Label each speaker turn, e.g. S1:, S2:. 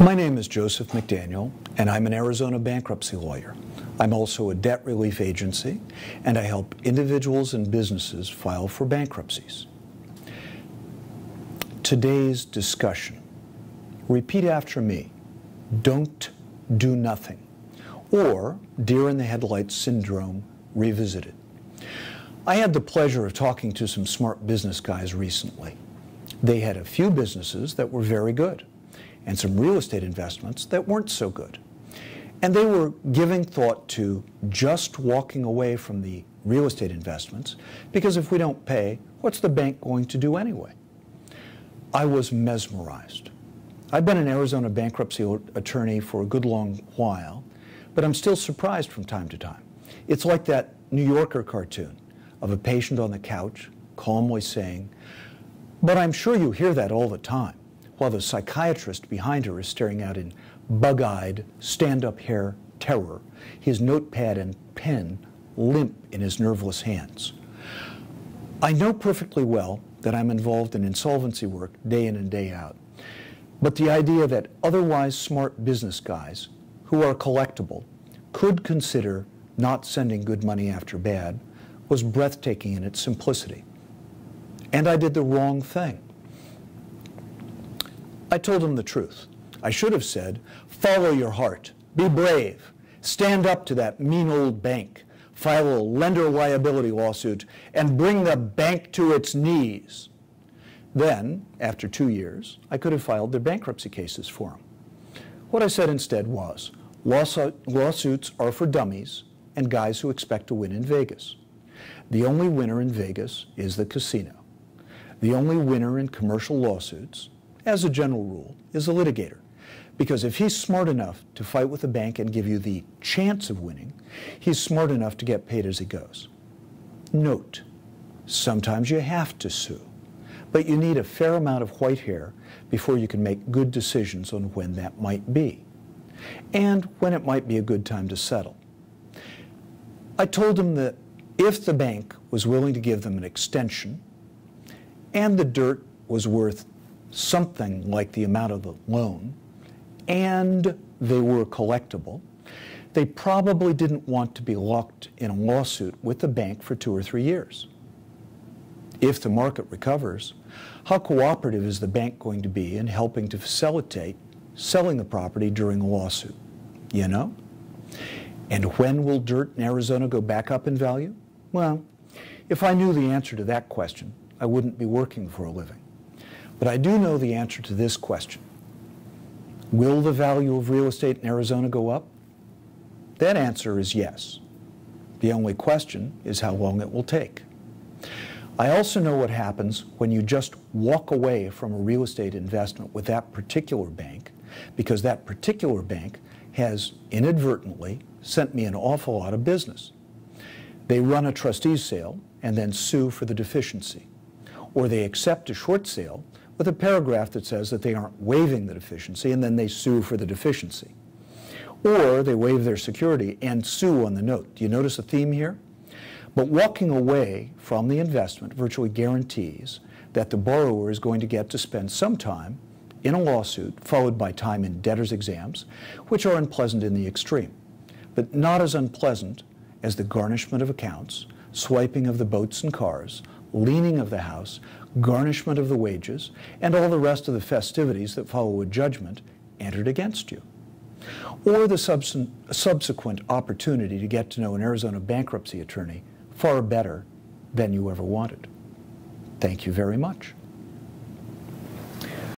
S1: My name is Joseph McDaniel, and I'm an Arizona bankruptcy lawyer. I'm also a debt relief agency, and I help individuals and businesses file for bankruptcies. Today's discussion. Repeat after me. Don't do nothing. Or deer in the headlights syndrome revisited. I had the pleasure of talking to some smart business guys recently. They had a few businesses that were very good and some real estate investments that weren't so good. And they were giving thought to just walking away from the real estate investments because if we don't pay, what's the bank going to do anyway? I was mesmerized. I've been an Arizona bankruptcy attorney for a good long while, but I'm still surprised from time to time. It's like that New Yorker cartoon of a patient on the couch calmly saying, But I'm sure you hear that all the time while the psychiatrist behind her is staring out in bug eyed, stand up hair terror, his notepad and pen limp in his nerveless hands. I know perfectly well that I'm involved in insolvency work day in and day out, but the idea that otherwise smart business guys who are collectible could consider not sending good money after bad was breathtaking in its simplicity. And I did the wrong thing. I told him the truth. I should have said, follow your heart, be brave, stand up to that mean old bank, file a lender liability lawsuit, and bring the bank to its knees. Then, after two years, I could have filed their bankruptcy cases for them. What I said instead was, lawsuits are for dummies and guys who expect to win in Vegas. The only winner in Vegas is the casino. The only winner in commercial lawsuits as a general rule, is a litigator. Because if he's smart enough to fight with a bank and give you the chance of winning, he's smart enough to get paid as he goes. Note, sometimes you have to sue, but you need a fair amount of white hair before you can make good decisions on when that might be, and when it might be a good time to settle. I told him that if the bank was willing to give them an extension and the dirt was worth something like the amount of the loan, and they were collectible, they probably didn't want to be locked in a lawsuit with the bank for two or three years. If the market recovers, how cooperative is the bank going to be in helping to facilitate selling the property during a lawsuit? You know? And when will dirt in Arizona go back up in value? Well, if I knew the answer to that question, I wouldn't be working for a living. But I do know the answer to this question. Will the value of real estate in Arizona go up? That answer is yes. The only question is how long it will take. I also know what happens when you just walk away from a real estate investment with that particular bank because that particular bank has inadvertently sent me an awful lot of business. They run a trustee sale and then sue for the deficiency. Or they accept a short sale with a paragraph that says that they aren't waiving the deficiency and then they sue for the deficiency. Or they waive their security and sue on the note. Do you notice a theme here? But walking away from the investment virtually guarantees that the borrower is going to get to spend some time in a lawsuit, followed by time in debtor's exams, which are unpleasant in the extreme, but not as unpleasant as the garnishment of accounts, swiping of the boats and cars, liening of the house, garnishment of the wages, and all the rest of the festivities that follow a judgment entered against you. Or the subsequent opportunity to get to know an Arizona bankruptcy attorney far better than you ever wanted. Thank you very much.